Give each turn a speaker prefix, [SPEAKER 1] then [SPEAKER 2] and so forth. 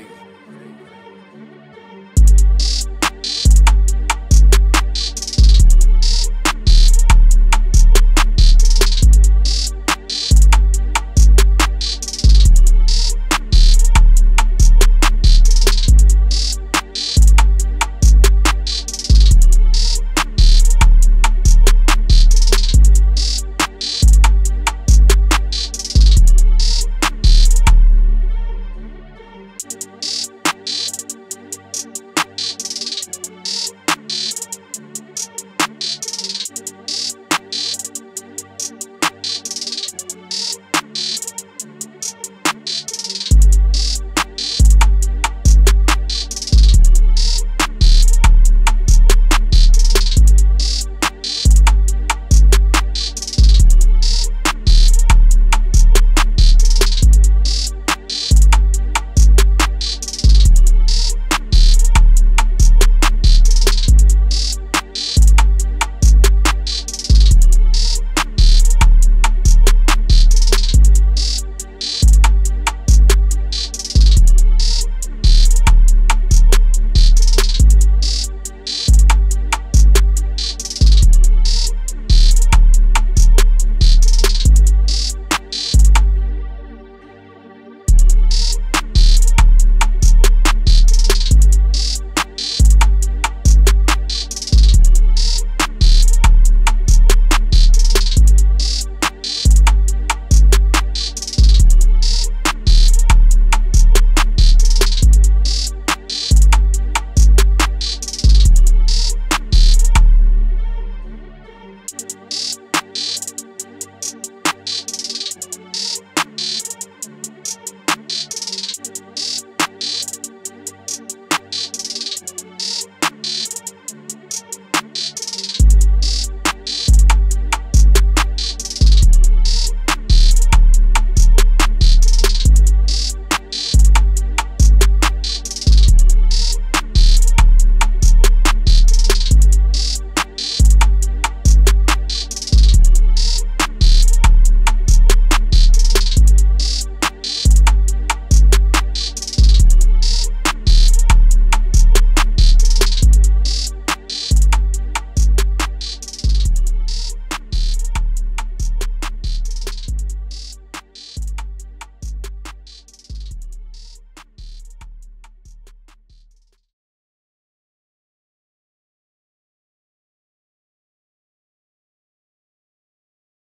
[SPEAKER 1] Great.